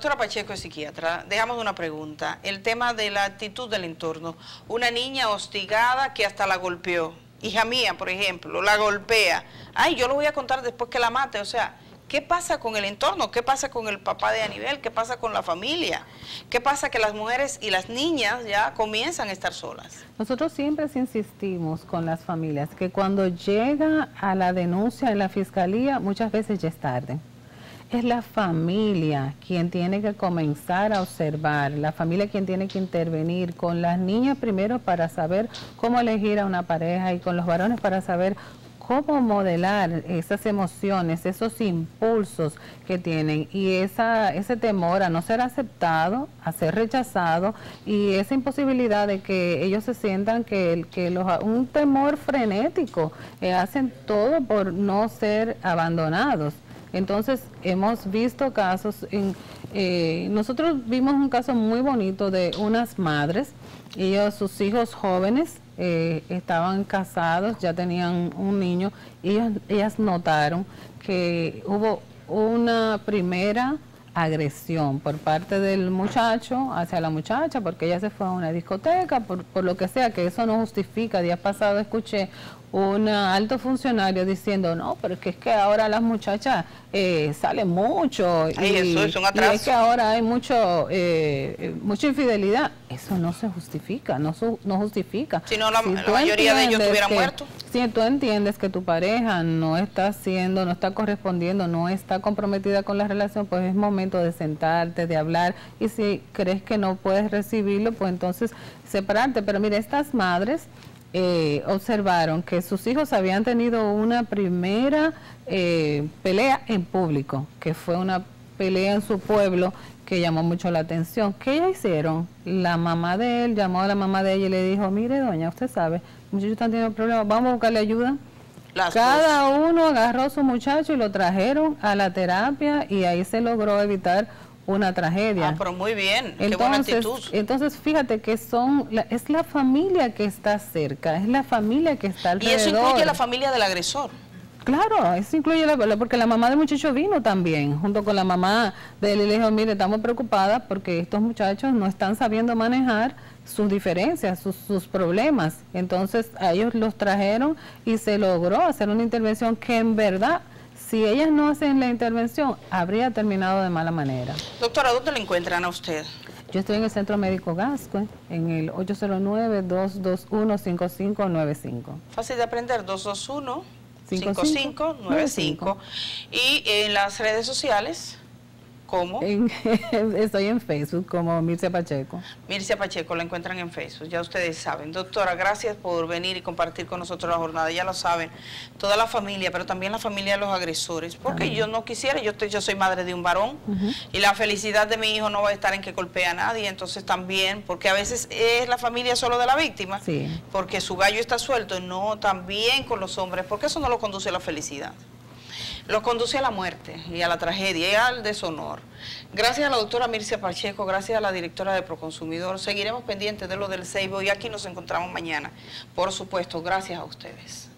doctora Pacheco es psiquiatra. Dejamos una pregunta. El tema de la actitud del entorno. Una niña hostigada que hasta la golpeó. Hija mía, por ejemplo, la golpea. Ay, yo lo voy a contar después que la mate. O sea, ¿Qué pasa con el entorno? ¿Qué pasa con el papá de Anibel? ¿Qué pasa con la familia? ¿Qué pasa que las mujeres y las niñas ya comienzan a estar solas? Nosotros siempre insistimos con las familias que cuando llega a la denuncia en la fiscalía, muchas veces ya es tarde. Es la familia quien tiene que comenzar a observar, la familia quien tiene que intervenir con las niñas primero para saber cómo elegir a una pareja y con los varones para saber cómo modelar esas emociones, esos impulsos que tienen y esa, ese temor a no ser aceptado, a ser rechazado y esa imposibilidad de que ellos se sientan que, que los, un temor frenético, eh, hacen todo por no ser abandonados. Entonces hemos visto casos, en, eh, nosotros vimos un caso muy bonito de unas madres, ellos, sus hijos jóvenes, eh, estaban casados, ya tenían un niño, y ellas notaron que hubo una primera agresión por parte del muchacho hacia la muchacha porque ella se fue a una discoteca, por, por lo que sea, que eso no justifica. Días pasado escuché un alto funcionario diciendo, no, pero es que, es que ahora las muchachas eh, salen mucho y, es que ahora hay mucho eh, mucha infidelidad. Eso no se justifica, no, no justifica. Si no, la, mayoría de ellos estuvieran muertos. Si tú entiendes que tu pareja no está haciendo, no está correspondiendo, no está comprometida con la relación, pues es momento de sentarte, de hablar y si crees que no puedes recibirlo, pues entonces separarte. Pero mire, estas madres eh, observaron que sus hijos habían tenido una primera eh, pelea en público, que fue una pelea en su pueblo que llamó mucho la atención. ¿Qué ellas hicieron? La mamá de él llamó a la mamá de ella y le dijo, mire doña, usted sabe, muchachos están teniendo problemas, vamos a buscarle ayuda. Cada uno agarró a su muchacho y lo trajeron a la terapia y ahí se logró evitar una tragedia. Ah, pero muy bien, entonces, qué buena actitud. Entonces, fíjate que son es la familia que está cerca, es la familia que está alrededor. Y eso incluye la familia del agresor. Claro, eso incluye la, porque la mamá del muchacho vino también, junto con la mamá de él y le dijo, mire, estamos preocupadas porque estos muchachos no están sabiendo manejar sus diferencias, sus, sus, problemas. Entonces a ellos los trajeron y se logró hacer una intervención que en verdad si ellas no hacen la intervención, habría terminado de mala manera. Doctora, ¿dónde le encuentran a usted? Yo estoy en el Centro Médico Gasco, en el 809-221-5595. Fácil de aprender, 221-5595. Y en las redes sociales... ¿Cómo? estoy en Facebook como Mircia Pacheco. Mircia Pacheco, la encuentran en Facebook, ya ustedes saben. Doctora, gracias por venir y compartir con nosotros la jornada, ya lo saben, toda la familia, pero también la familia de los agresores, porque yo no quisiera, yo, yo soy madre de un varón y la felicidad de mi hijo no va a estar en que golpee a nadie, entonces también, porque a veces es la familia solo de la víctima, porque su gallo está suelto, no también con los hombres, porque eso no lo conduce a la felicidad lo conduce a la muerte y a la tragedia y al deshonor. Gracias a la doctora Mircia Pacheco, gracias a la directora de Proconsumidor, seguiremos pendientes de lo del Seibo y aquí nos encontramos mañana. Por supuesto, gracias a ustedes.